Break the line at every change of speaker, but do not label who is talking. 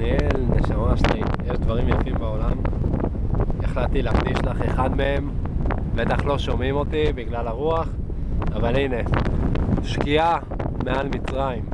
דניאל, נשמה שלי, יש דברים יפים בעולם. החלטתי להקדיש לך אחד מהם, בטח לא שומעים אותי בגלל הרוח, אבל הנה, שקיעה מעל מצרים.